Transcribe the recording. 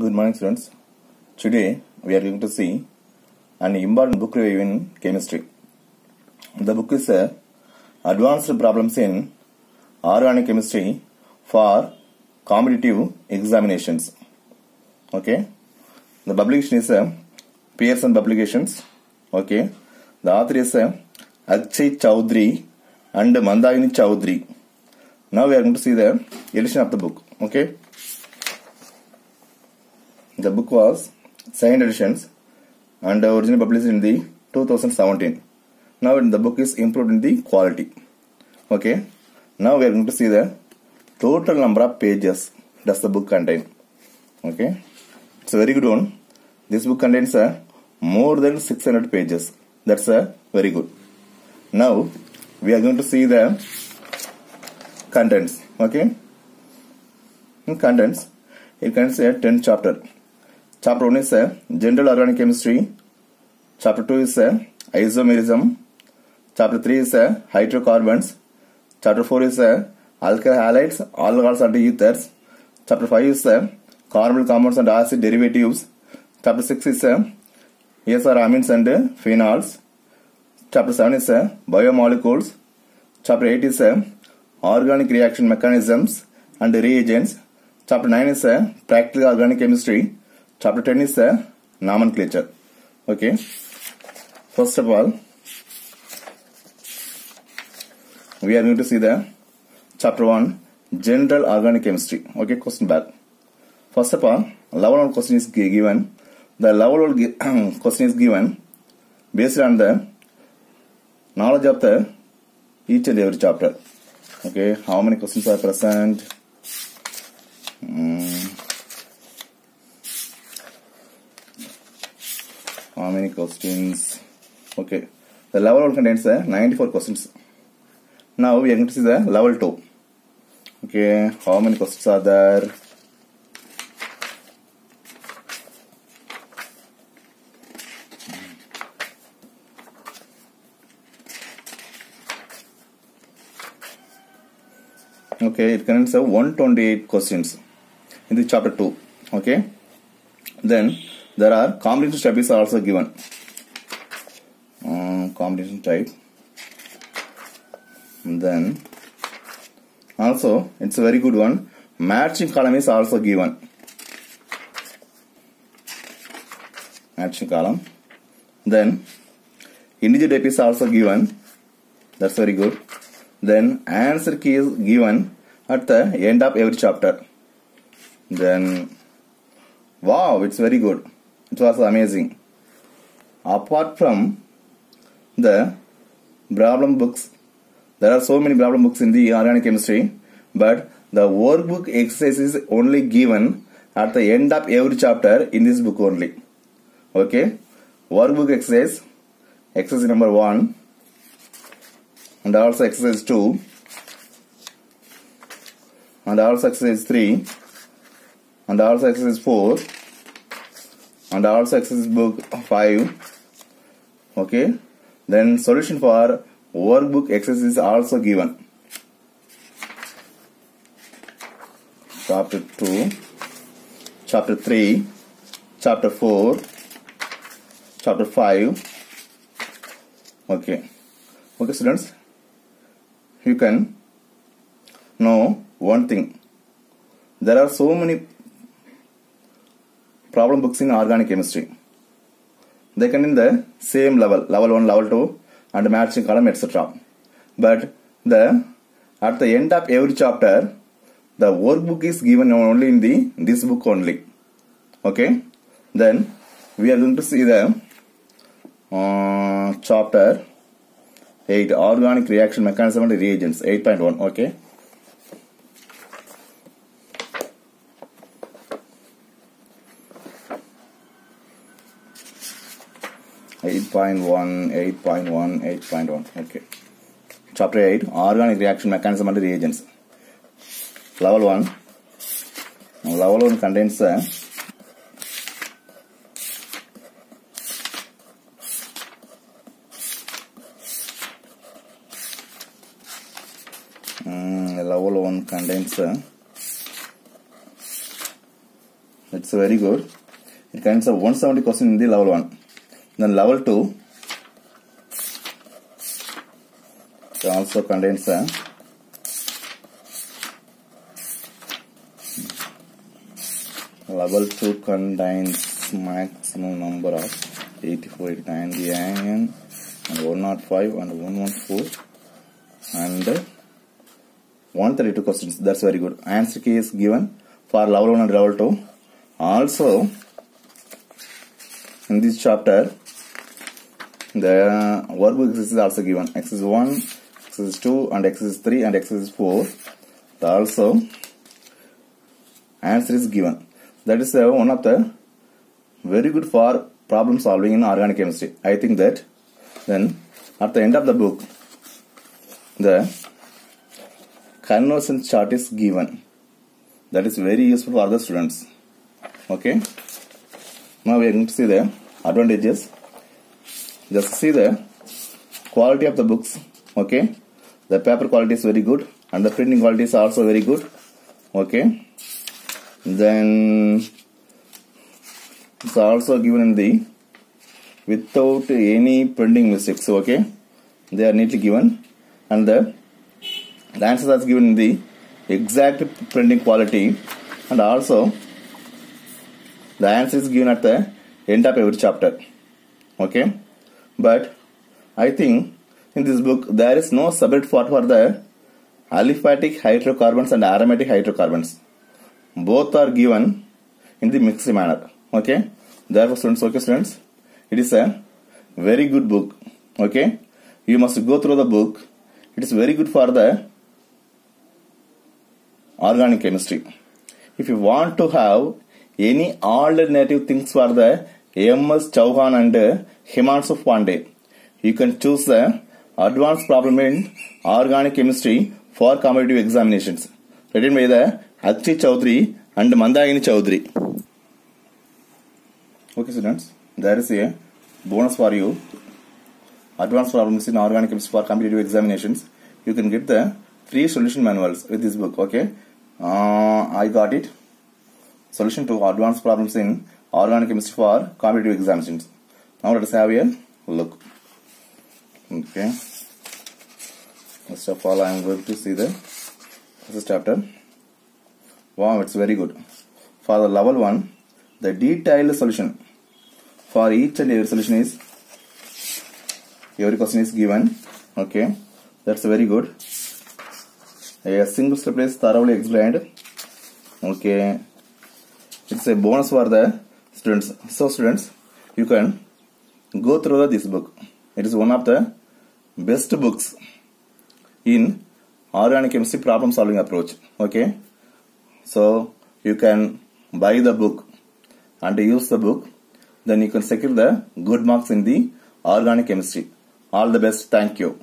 Good morning, students. Today we are going to see an important book review in chemistry. The book is uh, Advanced Problems in Organic Chemistry for Competitive Examinations. Okay. The publication is uh, Pearson Publications. Okay. The author is uh, Akshay Choudhary and Mandayini Choudhary. Now we are going to see the edition of the book. Okay. The book was second editions and originally published in the 2017. Now the book is improved in the quality. Okay. Now we are going to see the total number of pages does the book contain. Okay. It's a very good one. This book contains uh, more than 600 pages. That's uh, very good. Now we are going to see the contents. Okay. In contents, it contains a 10 chapter. 1 is uh, General Organic Chemistry. Chapter 2 is uh, Isomerism. Chapter 3 is uh, Hydrocarbons. Chapter 4 is uh, Alkyl Alcohols and Ethers. Chapter 5 is uh, Carbonyl Compounds and Acid Derivatives. Chapter 6 is uh, ESR amines and uh, phenols. Chapter 7 is uh, Biomolecules. Chapter 8 is uh, Organic Reaction Mechanisms and Reagents. Chapter 9 is uh, Practical Organic Chemistry. Chapter 10 is uh, Nomenclature. Okay. First of all, we are going to see the chapter 1 General Organic Chemistry. Okay, question back. First of all, level 1 question is given. The level 1 question is given based on the knowledge of the each and every chapter. Okay, how many questions are present? Mm. How many questions? Okay, the level 1 contains uh, 94 questions. Now we are going to see the level 2. Okay, how many questions are there? Okay, it contains uh, 128 questions in the chapter 2. Okay, then there are combination types are also given. Um, combination type. And then also it's a very good one. Matching column is also given. Matching column. Then integer type is also given. That's very good. Then answer key is given at the end of every chapter. Then wow, it's very good. It was amazing. Apart from the problem books, there are so many problem books in the organic chemistry, but the workbook exercise is only given at the end of every chapter in this book only. Okay, workbook exercise, exercise number one, and also exercise 2 and also exercise 3 and also exercise 4 and also exercise book 5 okay? Then solution for workbook exercise is also given. Chapter 2 chapter 3 chapter 4 chapter 5 okay. Okay students. You can know one thing. There are so many problem books in organic chemistry. They can in the same level level 1 level 2 and matching column etc but the at the end of every chapter the workbook is given only in the this book only. Okay? Then we are going to see the uh, chapter 8 organic reaction mechanism and reagents 8.1 okay Eight point one, eight point one, eight point one. Okay. Chapter eight: Organic reaction mechanism and reagents. Level one. Level one contains uh, level one contains uh, It's very good. It contains of 170 questions in the level 1. Then level 2 it also contains a level 2 contains maximum number of 84, 89 and 105 and 114 and 132 questions. That's very good. Answer key is given for level 1 and level 2. Also, in this chapter, the workbook is also given. Exercise 1, exercise 2 and exercise 3 and exercise 4. the Also, answer is given. That is uh, one of the very good for problem solving in organic chemistry. I think that then at the end of the book, the conversion chart is given. That is very useful for the students. Okay. Now we are going to see the advantages. Just see the quality of the books. Okay. The paper quality is very good and the printing quality is also very good. Okay. Then it's also given in the without any printing mistakes. Okay. They are neatly given and the the answers are given in the exact printing quality and also the answer is given at the end of every chapter okay but i think in this book there is no separate part for the aliphatic hydrocarbons and aromatic hydrocarbons. Both are given in the mixed manner. Okay? Therefore students okay students it is a very good book. Okay? You must go through the book. It is very good for the organic chemistry. If you want to have any alternative things for the M.S. Chauhan and Himanshu Pandey, you can choose the advanced problem in organic chemistry for competitive examinations written by the Akshay Choudhary and Mandagini Choudhary. Okay students, there is a bonus for you. Advanced problems in organic chemistry for competitive examinations. You can get the free solution manuals with this book. Okay, uh, I got it. Solution to advanced problems in organic chemistry for competitive examinations. Now let us have a look. Okay. First of all, I am going to see the first chapter. Wow, it's very good. For the level one, the detailed solution for each and every solution is every question is given. Okay, that's very good a single step is thoroughly explained okay it's a bonus for the students so students you can go through this book. It is one of the best books in organic chemistry problem solving approach. Okay? So you can buy the book and use the book. Then you can secure the good marks in the organic chemistry. All the best. Thank you